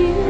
you.